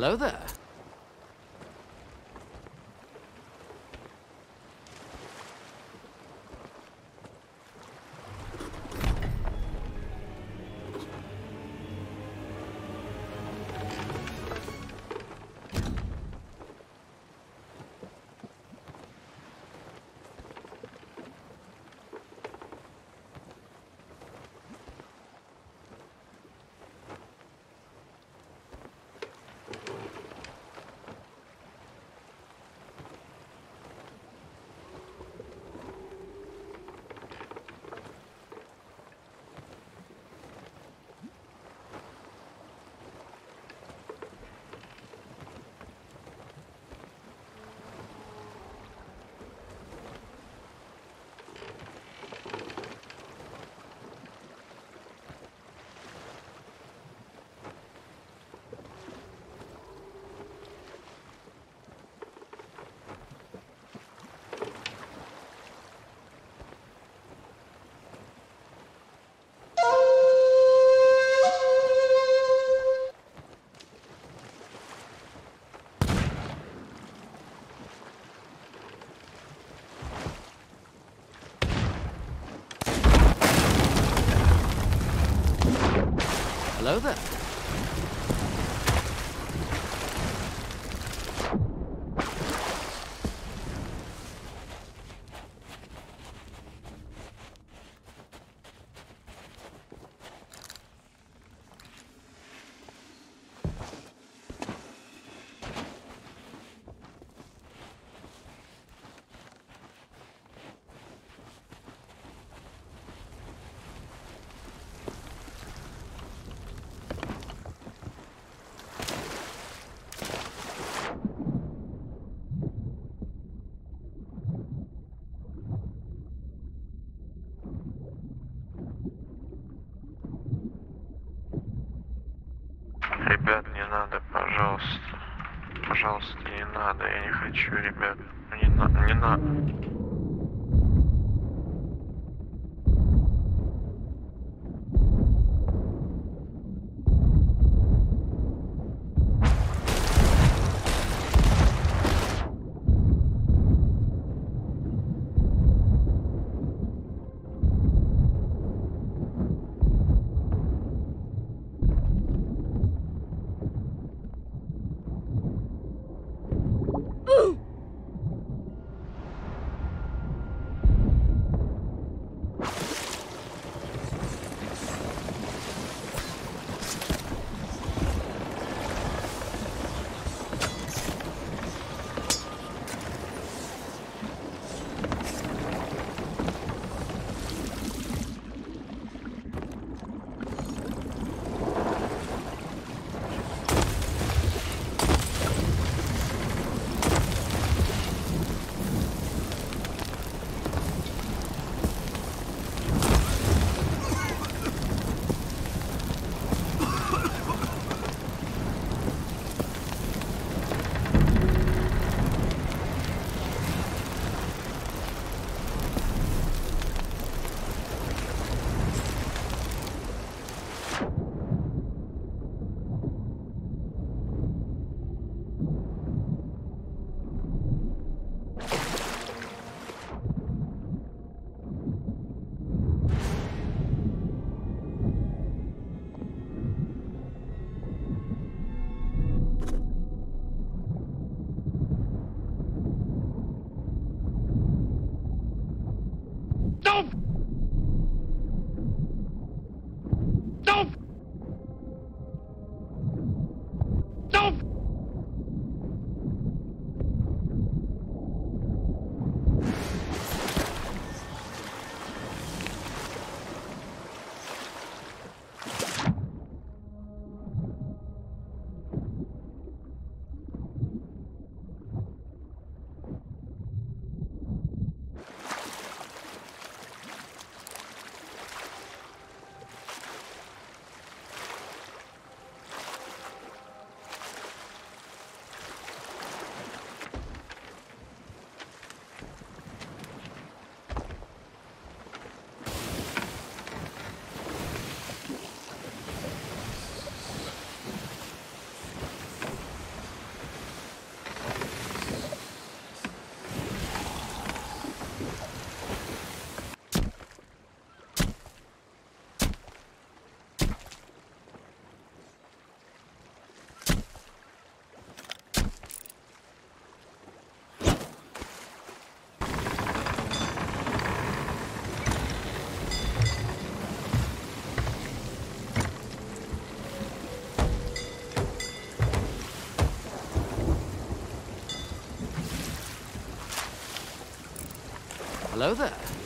Hello there. Hello there. Надо, я не хочу, ребят. Не, на, не надо. Don't Hello there.